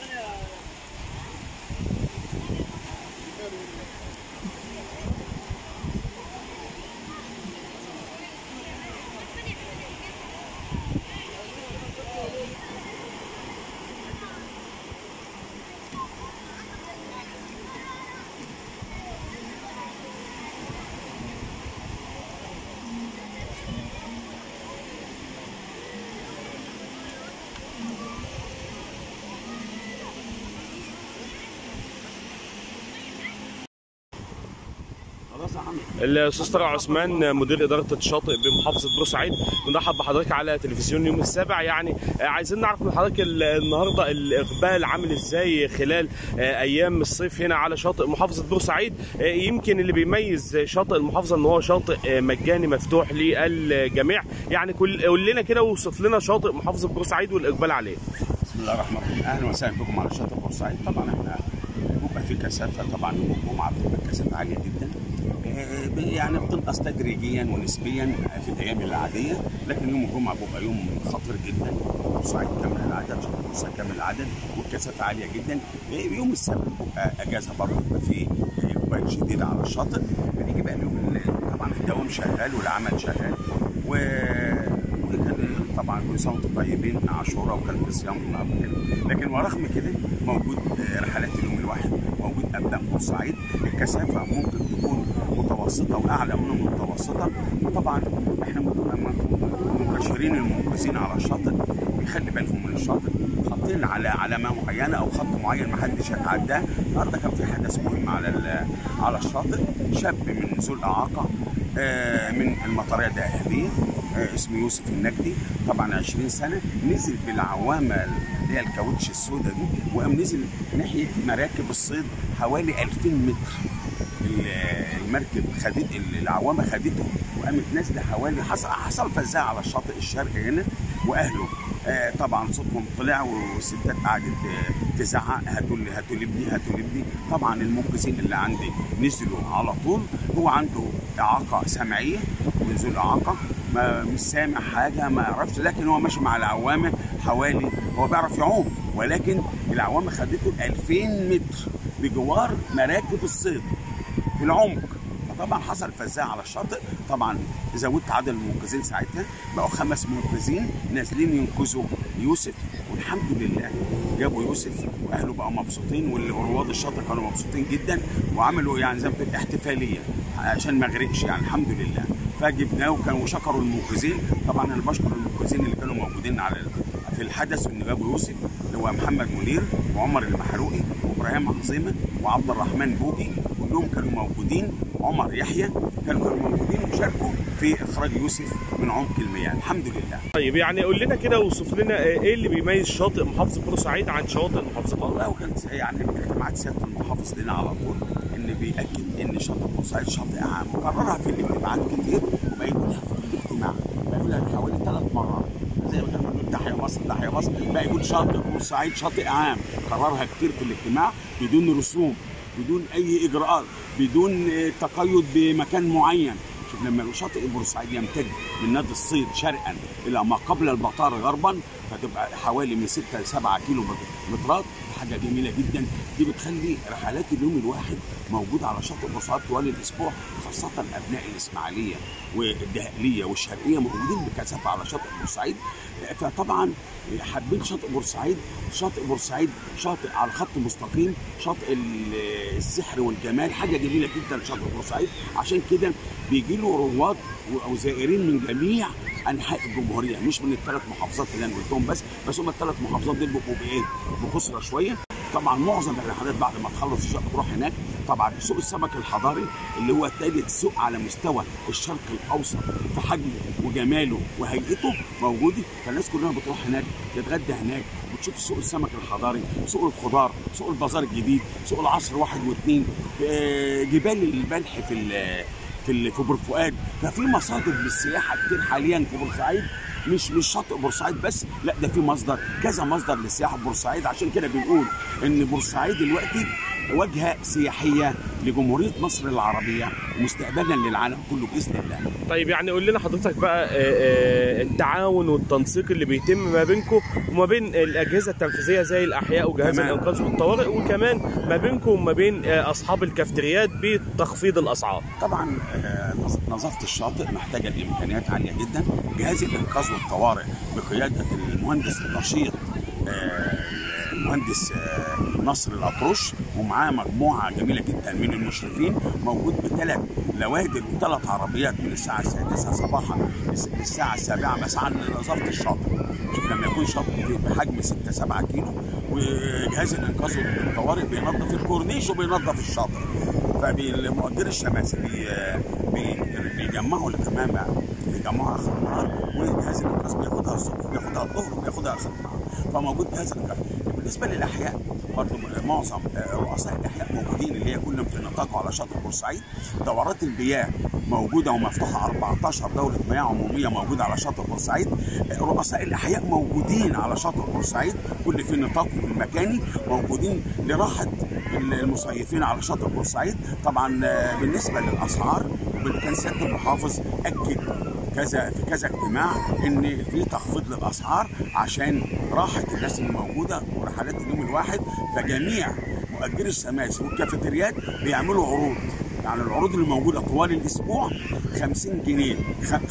No. الأستاذ طارق عثمان مدير إدارة الشاطئ بمحافظة بورسعيد. بنرحب بحضرتك على تلفزيون يوم السابع. يعني آه، عايزين نعرف من حضرتك ال- النهارده الإقبال عامل إزاي خلال آه، أيام الصيف هنا على شاطئ محافظة بورسعيد. آه، يمكن اللي بيميز شاطئ المحافظة إن هو شاطئ مجاني مفتوح للجميع. يعني كل قول لنا كده وصف لنا شاطئ محافظة بورسعيد والإقبال عليه. بسم الله الرحمن الرحيم. أهلا وسهلا بكم على شاطئ بورسعيد. طبعا إحنا بيبقى في كثافة طبعا يوم الجمعه بتبقى عالية جدا. يعني بتنقص تدريجيا ونسبيا في الأيام العادية لكن يوم الجمعة بيبقى يوم خطير جدا. بورسعيد كامل العدد بورسعيد كامل العدد والكثافه عالية جدا. يوم السبت بيبقى أجازة برضه بيبقى في اقبال شديد على الشاطئ. بنيجي بقى اليوم طبعا الدوام شغال والعمل شغال. و طبعا كل سنة وأنتم طيبين عاشوراء وكان في صيام كده لكن ورغم كده موجود رحلات اليوم الواحد موجود ابناء بورسعيد. الكثافة ممكن متوسطة وأعلى من المتوسطة. وطبعا إحنا مت- م- مبشرين المنقذين على الشاطئ. بيخلي بالهم من الشاطئ. حاطين على علامه معينه أو خط معين ما حدش هيتعداه النهارده كان في حدث مهم على على الشاطئ. شاب من ذو الإعاقة آه، من المطريه الداخليه آه، اسمه يوسف النجدي طبعا 20 سنة نزل بالعوامة اللي هي الكاوتش السوداء دي وقام نزل ناحية مراكب الصيد حوالي 2000 متر. المركب خدت العوامة خدته وقامت نازلة حوالي حصل حصل فزاعه على الشاطئ الشرقي هنا وأهله. آه، طبعا صوتهم طلع والستات قعدت آه، تزعق. هاتوا لي هاتوا لي ابني هاتوا لي ابني. طبعا المنقذين اللي عندي نزلوا على طول. هو عنده إعاقة سمعية من ذو الاعاقه ما مش سامع حاجة ما يعرفش. لكن هو ماشي مع العوامة حوالي هو بيعرف يعوم. ولكن العوامة خدته 2000 متر بجوار مراكب الصيد. في العمق. فطبعا حصل فزاعه على الشاطئ. طبعا زودت عدد المنقذين ساعتها بقوا خمس منقذين نازلين ينقذوا يوسف. والحمد لله جابوا يوسف وأهله بقوا مبسوطين والرواد الشاطئ كانوا مبسوطين جدا وعملوا يعني زي ما احتفالية عشان ما غرقش يعني. الحمد لله. فجبناه وكانوا وشكروا المنقذين. طبعا أنا بشكر المنقذين اللي كانوا موجودين على في الحدث إن جابوا يوسف اللي هو محمد منير وعمر المحروقي وإبراهيم عظيمه وعبد الرحمن بوجي كلهم كانوا موجودين عمر يحيى كانوا كانوا موجودين وشاركوا في إخراج يوسف من عمق المياه. الحمد لله. طيب يعني قول لنا كده وصف لنا إيه اللي بيميز شاطئ محافظه بورسعيد عن شواطئ المحافظات والله وكانت يعني اجتماعات سيادة المحافظ لنا على طول إن بيأكد إن شاطئ بورسعيد شاطئ عام. كررها في الاجتماعات كتير وما يقولها في الاجتماع. ما يقولها حوالي ثلاث مرات. زي ما كان بيقول تحيا مصر تحيا مصر. بقى يقول شاطئ بورسعيد شاطئ عام. كررها كتير في الاجتماع بدون رسوم. بدون أي إجراءات بدون تقيد بمكان معين. شوف لما شاطئ بورسعيد يمتد من نادي الصيد شرقا إلى ما قبل البطار غربا فتبقى حوالي من 6 ل 7 كيلو مترات. حاجة جميلة جدا. دي بتخلي رحلات اليوم الواحد موجودة على شاطئ بورسعيد طوال الأسبوع خاصة أبناء الإسماعيلية والدهقليه والشرقية موجودين بكثافة على شاطئ بورسعيد. فطبعا حابين شاطئ بورسعيد شاطئ بورسعيد شاطئ على خط مستقيم شاطئ ال- السحر والجمال حاجة جميلة جدا شاطئ بورسعيد. عشان كده بيجي له رواد أو زائرين من جميع أنحاء الجمهورية مش من الثلاث محافظات اللي أنا قلتهم بس بس هم الثلاث محافظات دول بيبقوا بإيه؟ بكثره شوية. طبعا معظم الرحلات بعد ما تخلص الشقه تروح هناك. طبعا سوق السمك الحضاري اللي هو ثالث سوق على مستوى الشرق الأوسط في حجمه وجماله وهيئته موجودة. فالناس كلها بتروح هناك تتغدى هناك وتشوف سوق السمك الحضاري سوق الخضار سوق البازار الجديد سوق العصر واحد واثنين. آه، جبال البلح في بور فؤاد ففي مصادر للسياحة كتير حاليا في بورسعيد. مش مش شاطئ بورسعيد بس لا ده في مصدر كذا مصدر للسياحه في بورسعيد. عشان كده بنقول إن بورسعيد دلوقتي واجهه سياحية لجمهورية مصر العربية ومستقبلا للعالم كله بإذن الله. طيب يعني قول لنا حضرتك بقى آه، آه، التعاون والتنسيق اللي بيتم ما بينكم وما بين الأجهزة التنفيذية زي الأحياء وجهاز. الإنقاذ والطوارئ وكمان ما بينكم وما بين آه، أصحاب الكافتريات بتخفيض الأسعار طبعا نظ- نظافة الشاطئ محتاجة لإمكانيات عالية جدا جهاز الإنقاذ والطوارئ بقيادة المهندس النشيط المهندس آه، نصر الأطرش ومعاه مجموعة جميلة جدا من المشرفين موجود بثلاث لوادر وثلاث عربيات من الساعة السادسة صباحا للساعة السابعة مساء لنظافه الشاطئ لما يكون شاطئ بحجم 6 7 كيلو وجهاز الإنقاذ والطوارئ بينظف الكورنيش وبينظف الشاطئ. فالمؤجر الشماسي بي بي بيجمعوا القمامه بيجمعوا آخر النهار وجهاز الإنقاذ بياخدها الصبح بياخدها الظهر وبياخدها آخر النهار. فموجود جهاز الإنقاذ. بالنسبة للأحياء برضه معظم رؤساء الأحياء موجودين اللي هي كلهم في نطاقه على شاطئ بورسعيد. دورات المياه موجودة ومفتوحة 14 دوره مياه عمومية موجودة على شاطئ بورسعيد. رؤساء الأحياء موجودين على شاطئ بورسعيد كل في نطاقه المكاني موجودين لراحة المصيفين على شاطئ بورسعيد. طبعا بالنسبة للأسعار كان سياده المحافظ أكد كذا في كذا اجتماع إن في تخفيض للأسعار عشان راحة الناس اللي موجودة ورحلات اليوم الواحد فجميع مؤجري السماسي والكافيتريات بيعملوا عروض. يعني العروض اللي موجودة طوال الأسبوع 50 جنيه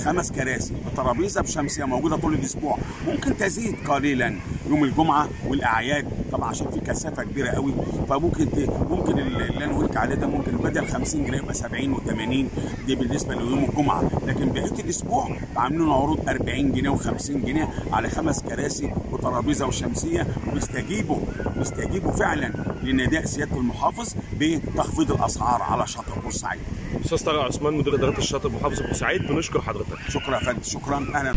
خمس كراسي ترابيزه بشمسية موجودة طول الأسبوع. ممكن تزيد قليلا يوم الجمعة والأعياد. طبعا عشان في كثافة كبيرة قوي فممكن ممكن قلت عليه ده ممكن بدل 50 جنيه يبقى 70 و80 دي بالنسبة ليوم الجمعة لكن بقيه الأسبوع عاملين عروض 40 جنيه و50 جنيه على خمس كراسي وترابيزة وشمسية وبيستجيبوا بيستجيبوا فعلا لنداء سيادة المحافظ بتخفيض الأسعار على شاطئ بورسعيد. أستاذ طارق عثمان مدير إدارة الشاطئ محافظه بورسعيد بنشكر حضرتك. شكرا يا فندم شكرا أهلا